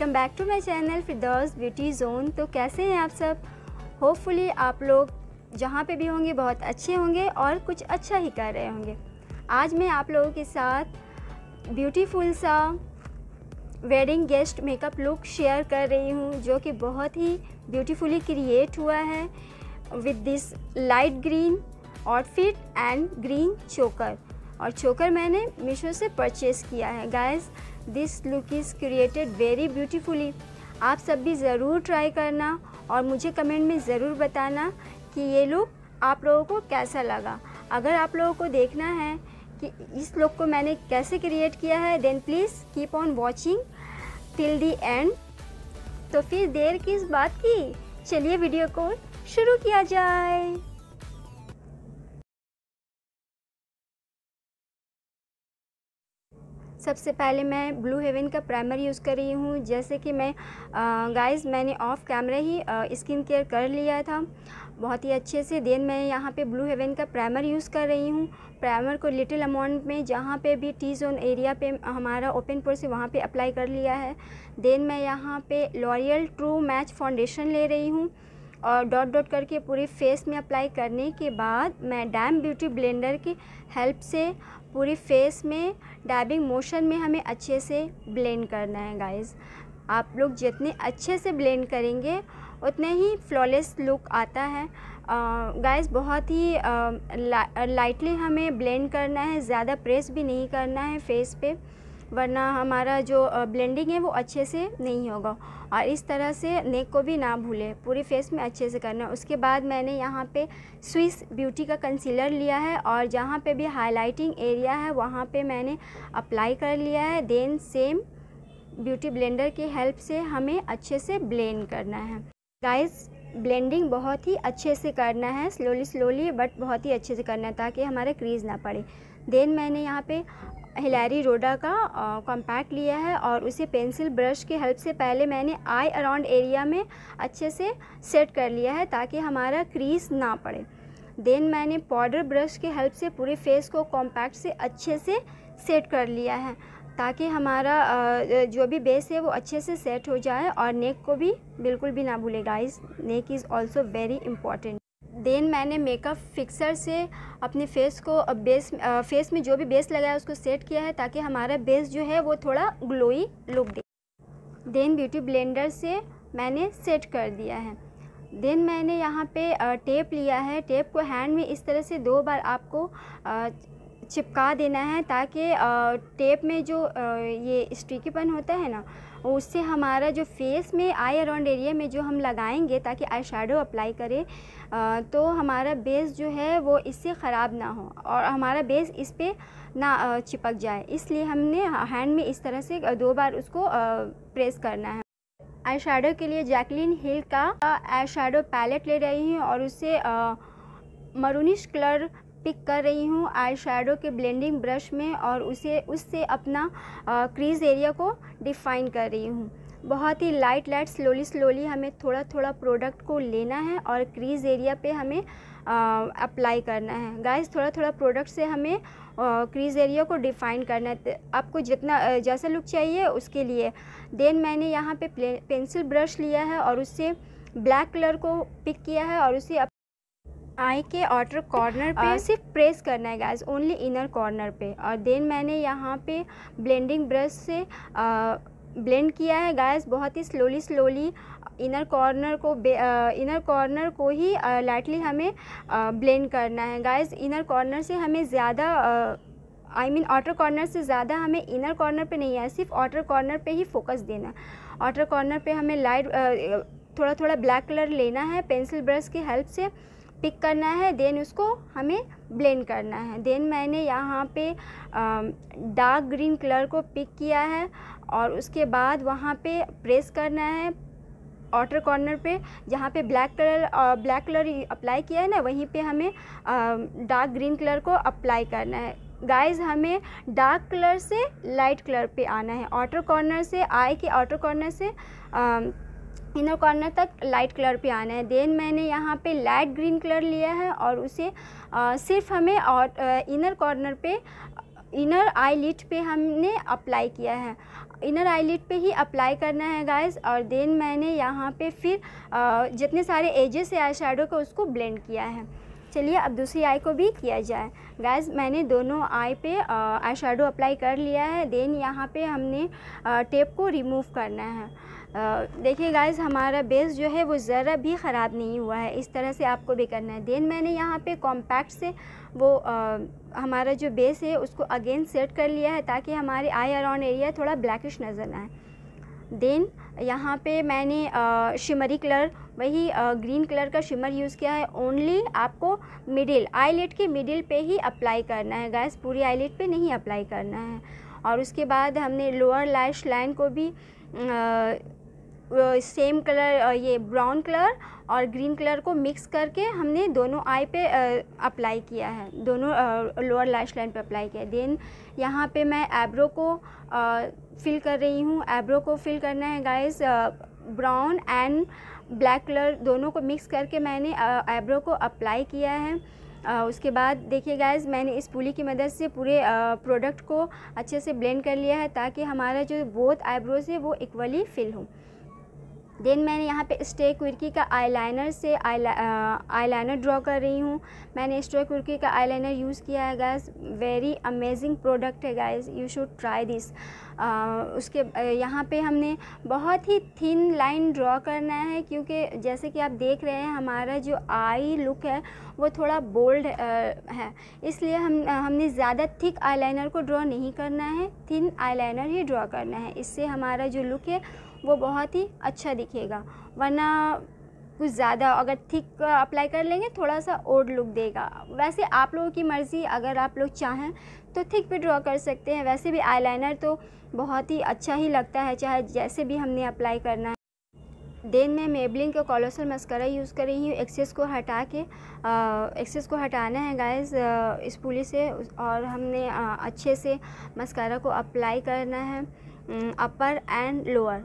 Welcome back to my channel Firdaus beauty zone. तो कैसे हैं आप सब? होपफुली आप लोग जहाँ पे भी होंगे, बहुत अच्छे होंगे और कुछ अच्छा ही कर रहे होंगे। आज मैं आप लोगों के साथ ब्यूटीफुल सा wedding guest makeup look share कर रही हूँ, जो कि बहुत ही ब्यूटीफुली क्रिएट हुआ है with this light green outfit and green choker और चोकर मैंने मीशो से परचेज़ किया है। Guys this look is created very beautifully आप सब भी ज़रूर ट्राई करना और मुझे कमेंट में ज़रूर बताना कि ये लुक आप लोगों को कैसा लगा। अगर आप लोगों को देखना है कि इस लुक को मैंने कैसे क्रिएट किया है then please keep on watching till the end तो फिर देर किस बात की? चलिए वीडियो को शुरू किया जाए। सबसे पहले मैं ब्लू हेवन का प्राइमर यूज़ कर रही हूँ। जैसे कि मैं गाइस मैंने ऑफ़ कैमरा ही स्किन केयर कर लिया था। बहुत ही अच्छे से। देन मैं यहाँ पे ब्लू हेवन का प्राइमर यूज़ कर रही हूँ। प्राइमर को लिटिल अमाउंट में जहाँ पे भी टी जोन एरिया पे हमारा ओपन पोर से वहाँ पे अप्लाई कर लिया है। देन मैं यहाँ पे लॉरियल ट्रू मैच फाउंडेशन ले रही हूँ। और डॉट डॉट करके पूरे फेस में अप्लाई करने के बाद मैं डैम ब्यूटी ब्लेंडर की हेल्प से पूरी फेस में डैबिंग मोशन में हमें अच्छे से ब्लेंड करना है गाइस आप लोग जितने अच्छे से ब्लेंड करेंगे उतने ही फ्लॉलेस लुक आता है. गाइस बहुत ही ला, लाइटली हमें ब्लेंड करना है ज़्यादा प्रेस भी नहीं करना है फेस पे. वरना हमारा जो ब्लेंडिंग है वो अच्छे से नहीं होगा। और इस तरह से नेक को भी ना भूले, पूरी फेस में अच्छे से करना। उसके बाद मैंने यहाँ पे स्विस ब्यूटी का कंसीलर लिया है और जहाँ पे भी हाइलाइटिंग एरिया है, वहाँ पे मैंने अप्लाई कर लिया है। देन सेम ब्यूटी ब्लेंडर की हेल्प से हमें अच्छे से ब्लेंड करना है। गाइस ब्लेंडिंग बहुत ही अच्छे से करना है स्लोली स्लोली बट बहुत ही अच्छे से करना है ताकि हमारे क्रीज़ ना पड़े। देन मैंने यहाँ पे हिलारी रोडा का कॉम्पैक्ट लिया है और उसे पेंसिल ब्रश की हेल्प से पहले मैंने आई अराउंड एरिया में अच्छे से सेट कर लिया है ताकि हमारा क्रीज ना पड़े। देन मैंने पाउडर ब्रश के हेल्प से पूरे फेस को कॉम्पैक्ट से अच्छे से सेट कर लिया है ताकि हमारा जो भी बेस है वो अच्छे से सेट हो जाए और नेक को भी बिल्कुल भी ना भूले। Guys neck is also very important then मैंने मेकअप फिक्सर से अपने फेस को बेस फेस में जो भी बेस लगाया उसको सेट किया है ताकि हमारा बेस जो है वो थोड़ा ग्लोई लुक दे। देन ब्यूटी ब्लेंडर से मैंने सेट कर दिया है। देन मैंने यहाँ पे टेप लिया है। टेप को हैंड में इस तरह से दो बार आपको चिपका देना है ताकि टेप में जो ये स्टिकीपन होता है ना, उससे हमारा जो फेस में, आई अराउंड एरिया में जो हम लगाएँगे ताकि आई शेडो अप्लाई करें तो हमारा बेस जो है वो इससे ख़राब ना हो और हमारा बेस इस पर ना चिपक जाए। इसलिए हमने हैंड में इस तरह से दो बार उसको प्रेस करना है। आई शेडो के लिए जैकलिन हिल का आई शेडो पैलेट ले रही हूँ और उससे मरूनिश कलर पिक कर रही हूँ आई शेडो के ब्लेंडिंग ब्रश में और उसे, उससे अपना क्रीज़ एरिया को डिफ़ाइन कर रही हूँ। बहुत ही लाइट लाइट स्लोली स्लोली हमें थोड़ा थोड़ा प्रोडक्ट को लेना है और क्रीज़ एरिया पे हमें अप्लाई करना है। गाइस थोड़ा थोड़ा प्रोडक्ट से हमें क्रीज़ एरिया को डिफ़ाइन करना है। आपको जितना जैसा लुक चाहिए उसके लिए। देन मैंने यहाँ पे पेंसिल ब्रश लिया है और उससे ब्लैक कलर को पिक किया है और उसे आई के आउटर कॉर्नर पे सिर्फ़ प्रेस करना है गैस ओनली इनर कॉर्नर पे. और देन मैंने यहाँ पे ब्लेंडिंग ब्रश से ब्लेंड किया है गैस बहुत ही स्लोली स्लोली इनर कॉर्नर को इनर कॉर्नर को ही लाइटली हमें ब्लेंड करना है गाइस इनर कॉर्नर से हमें ज़्यादा आई मीन आउटर कॉर्नर से ज़्यादा हमें इनर कॉर्नर पे नहीं है सिर्फ़ आउटर कॉर्नर पे ही फोकस देना आउटर कॉर्नर पे हमें लाइट थोड़ा थोड़ा ब्लैक कलर लेना है पेंसिल ब्रश की हेल्प से. पिक करना है, देन उसको हमें ब्लेंड करना है। देन मैंने यहाँ पे डार्क ग्रीन कलर को पिक किया है और उसके बाद वहाँ पे प्रेस करना है आउटर कॉर्नर पे, जहाँ पे black colour black colour apply किया है ना, वहीं पे हमें डार्क ग्रीन कलर को अप्लाई करना है। गाइस, हमें डार्क कलर से लाइट कलर पे आना है। आउटर कॉर्नर से, आई के आउटर कॉर्नर से इनर कॉर्नर तक लाइट कलर पे आना है। देन मैंने यहाँ पे लाइट ग्रीन कलर लिया है और उसे आ, सिर्फ़ हमें और इनर कॉर्नर पे इनर आई लिट पे हमने अप्लाई किया है। इनर आईलिट पे ही अप्लाई करना है गाइस और देन मैंने यहाँ पे फिर आ, जितने सारे एजेस से आई शेडो को उसको ब्लेंड किया है। चलिए अब दूसरी आई को भी किया जाए। गैस मैंने दोनों आई पे आई शेडो अप्लाई कर लिया है। देन यहाँ पे हमने आ, टेप को रिमूव करना है। देखिए गाइस हमारा बेस जो है वो ज़रा भी ख़राब नहीं हुआ है। इस तरह से आपको भी करना है। देन मैंने यहाँ पे कॉम्पैक्ट से वो आ, हमारा जो बेस है उसको अगेन सेट कर लिया है ताकि हमारे आई अराउंड एरिया थोड़ा ब्लैकिश नज़र आए। देन यहाँ पे मैंने आ, शिमरी कलर वही आ, ग्रीन कलर का शिमर यूज़ किया है। ओनली आपको मिडिल आईलेट के मिडिल पे ही अप्लाई करना है गैस पूरी आईलेट पे नहीं अप्लाई करना है। और उसके बाद हमने लोअर लैश लाइन को भी सेम कलर ये ब्राउन कलर और ग्रीन कलर को मिक्स करके हमने दोनों आई पे अप्लाई किया है। दोनों लोअर लैश लाइन पे अप्लाई किया है। देन यहाँ पे मैं एब्रो को फिल कर रही हूँ। एब्रो को फिल करना है guys brown and black colour दोनों को मिक्स करके मैंने एब्रो को अप्लाई किया है। आ, उसके बाद देखिए गाइस मैंने इस पुली की मदद से पूरे प्रोडक्ट को अच्छे से ब्लेंड कर लिया है ताकि हमारा जो बोथ आईब्रोज है वो इक्वली फिल हो। देन मैंने यहाँ पे स्टेक विरकी का आईलाइनर से आईलाइनर ड्रॉ कर रही हूँ। मैंने स्टेक विरकी का आईलाइनर यूज़ किया है गैस वेरी अमेजिंग प्रोडक्ट है guys you should try this उसके यहाँ पे हमने बहुत ही थिन लाइन ड्रॉ करना है, क्योंकि जैसे कि आप देख रहे हैं, हमारा जो आई लुक है, वो थोड़ा बोल्ड है। इसलिए हम हमने ज़्यादा थिक आईलाइनर को ड्रॉ नहीं करना है थिन आईलाइनर ही ड्रॉ करना है। इससे हमारा जो लुक है वो बहुत ही अच्छा दिखेगा। वरना कुछ ज़्यादा अगर थिक अप्लाई कर लेंगे थोड़ा सा ओल्ड लुक देगा। वैसे आप लोगों की मर्ज़ी अगर आप लोग चाहें तो थिक भी ड्रॉ कर सकते हैं। वैसे भी आईलाइनर तो बहुत ही अच्छा ही लगता है चाहे जैसे भी हमने अप्लाई करना है। देन मैं मेबलिन का कॉलोसल मस्करा यूज़ कर रही हूँ। एक्सेस को हटा के एक्सेस को हटाना है गाइस इस पुली से। और हमने आ, अच्छे से मस्करा को अप्लाई करना है upper and lower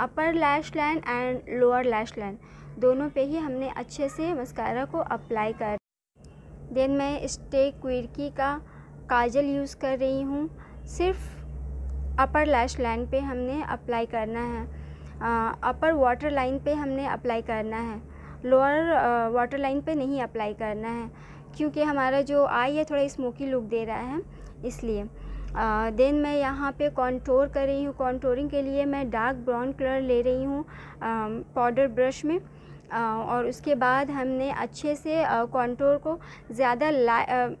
upper lash line and lower lash line दोनों पे ही हमने अच्छे से मस्कारा को अप्लाई कर। देन मैं स्टे क्विरकी का काजल यूज़ कर रही हूँ। सिर्फ़ अपर लैश लाइन पे हमने अप्लाई करना है। अपर वाटर लाइन पे हमने अप्लाई करना है। लोअर वाटर लाइन पे नहीं अप्लाई करना है, क्योंकि हमारा जो आई है थोड़ा स्मोकी लुक दे रहा है, इसलिए। देन मैं यहाँ पे कॉन्टोर कर रही हूँ। कॉन्टोरिंग के लिए मैं डार्क ब्राउन कलर ले रही हूँ पाउडर ब्रश में। और उसके बाद हमने अच्छे से कॉन्टोर को ज़्यादा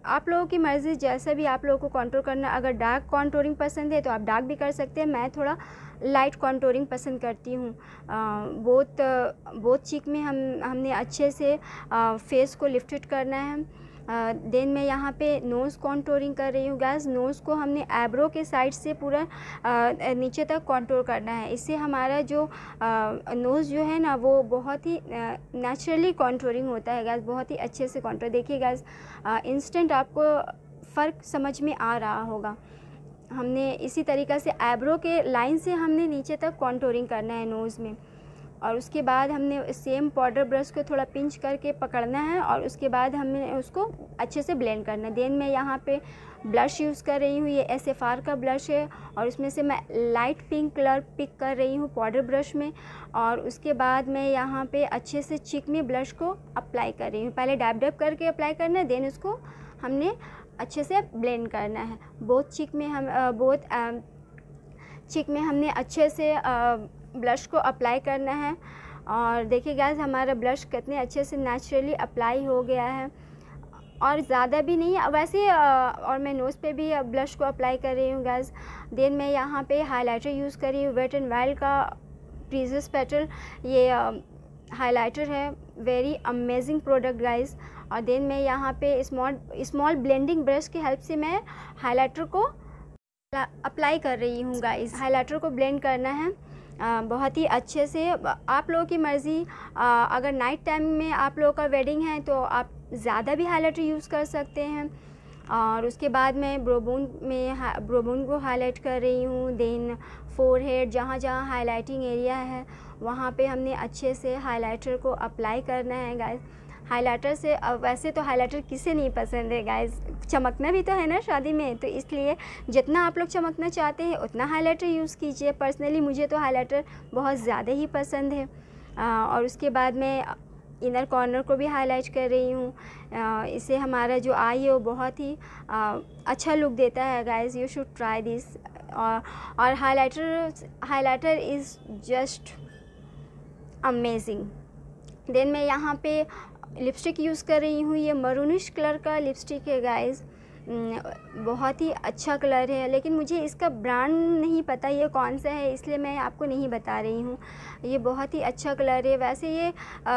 आप लोगों की मर्ज़ी, जैसा भी आप लोगों को कॉन्टोर करना, अगर डार्क कॉन्टोरिंग पसंद है तो आप डार्क भी कर सकते हैं। मैं थोड़ा लाइट कॉन्टोरिंग पसंद करती हूँ। बहुत बहुत चीक में हम, हमने अच्छे से फेस को लिफ्टेड करना है। देन मैं यहाँ पे नोज़ कॉन्टोरिंग कर रही हूँ गैस नोज़ को हमने एब्रो के साइड से पूरा नीचे तक कॉन्टोर करना है। इससे हमारा जो नोज़ जो है ना, वो बहुत ही नेचुरली कॉन्टोरिंग होता है गैस बहुत ही अच्छे से कॉन्टोर देखिए गैस इंस्टेंट आपको फ़र्क समझ में आ रहा होगा। हमने इसी तरीक़ा से एब्रो के लाइन से हमने नीचे तक कॉन्टोरिंग करना है नोज़ में। और उसके बाद हमने सेम पाउडर ब्रश को थोड़ा पिंच करके पकड़ना है और उसके बाद हमने उसको अच्छे से ब्लेंड करना है। देन मैं यहाँ पे ब्लश यूज़ कर रही हूँ, ये एस एफ़ आर का ब्लश है और उसमें से मैं लाइट पिंक कलर पिक कर रही हूँ पाउडर ब्रश में और उसके बाद मैं यहाँ पे अच्छे से चिक में ब्लश को अप्लाई कर रही हूँ। पहले डैप डैप करके अप्लाई करना है देन उसको हमने अच्छे से ब्लेंड करना है। बहुत चिक में हम बहुत चिक में हमने अच्छे से ब्लश को अप्लाई करना है। और देखिए गैस हमारा ब्लश कितने अच्छे से नेचुरली अप्लाई हो गया है। और ज़्यादा भी नहीं, वैसे और मैं नोज़ पे भी ब्लश को अप्लाई कर रही हूँ गैस देन मैं यहाँ पे हाइलाइटर यूज़ कर रही हूँ वेट एंड वाइल्ड का प्रीजस पेटल ये हाइलाइटर है। वेरी अमेजिंग प्रोडक्ट गाइस और देन मैं यहाँ पे स्मॉल स्मॉल ब्लेंडिंग ब्रश की हेल्प से मैं हाइलाइटर को अप्लाई कर रही हूँ गाइस हाइलाइटर को ब्लेंड करना है। बहुत ही अच्छे से आप लोगों की मर्ज़ी अगर नाइट टाइम में आप लोगों का वेडिंग है तो आप ज़्यादा भी हाईलाइटर यूज़ कर सकते हैं। और उसके बाद मैं ब्रोबोन में ब्रोबोन को हाईलाइट कर रही हूँ देन फोर हेड जहाँ जहाँ हाईलाइटिंग एरिया है, वहाँ पे हमने अच्छे से हाइलाइटर को अप्लाई करना है गाइस हाइलाइटर से अब वैसे तो हाइलाइटर किसे नहीं पसंद है गाइस चमकना भी तो है ना शादी में तो इसलिए जितना आप लोग चमकना चाहते हैं उतना हाइलाइटर यूज़ कीजिए। पर्सनली मुझे तो हाइलाइटर बहुत ज़्यादा ही पसंद है। आ, और उसके बाद मैं इनर कॉर्नर को भी हाईलाइट कर रही हूँ। इससे हमारा जो आई है वो बहुत ही आ, अच्छा लुक देता है guys you should try this और highlighter highlighter is just amazing then मैं यहाँ पे लिपस्टिक यूज़ कर रही हूँ, ये मरूनिश कलर का लिपस्टिक है गाइस बहुत ही अच्छा कलर है, लेकिन मुझे इसका ब्रांड नहीं पता ये कौन सा है, इसलिए मैं आपको नहीं बता रही हूँ। ये बहुत ही अच्छा कलर है। वैसे ये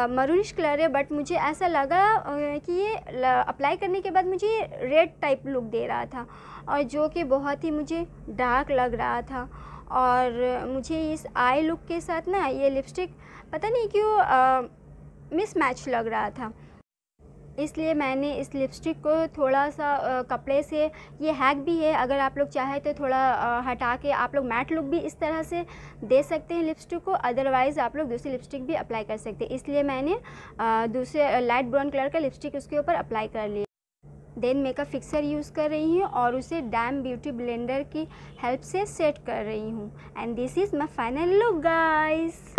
मरूनिश कलर है बट मुझे ऐसा लगा कि ये अप्लाई करने के बाद मुझे रेड टाइप लुक दे रहा था, और जो कि बहुत ही मुझे डार्क लग रहा था। और मुझे इस आई लुक के साथ ना, ये लिपस्टिक पता नहीं क्यों मिस मैच लग रहा था। इसलिए मैंने इस लिपस्टिक को थोड़ा सा कपड़े से, ये हैक भी है, अगर आप लोग चाहें तो थोड़ा हटा के आप लोग मैट लुक भी इस तरह से दे सकते हैं लिपस्टिक को अदरवाइज़ आप लोग दूसरी लिपस्टिक भी अप्लाई कर सकते हैं। इसलिए मैंने दूसरे लाइट ब्राउन कलर का लिपस्टिक उसके ऊपर अप्लाई कर लिया। देन मेकअप फिक्सर यूज़ कर रही हूँ और उसे डैम ब्यूटी ब्लेंडर की हेल्प से सेट कर रही हूँ। And this is my final look guys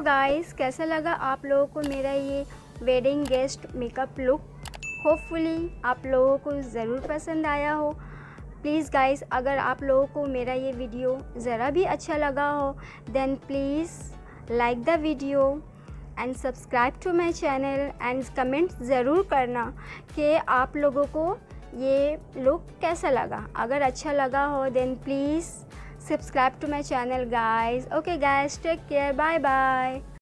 guys, कैसा लगा आप लोगों को मेरा ये wedding guest makeup look hopefully आप लोगों को ज़रूर पसंद आया हो। प्लीज़ गाइस अगर आप लोगों को मेरा ये वीडियो ज़रा भी अच्छा लगा हो then please like the video and subscribe to my channel and comment ज़रूर करना कि आप लोगों को ये लुक कैसा लगा। अगर अच्छा लगा हो then please subscribe to my channel guys. Okay guys take care. Bye bye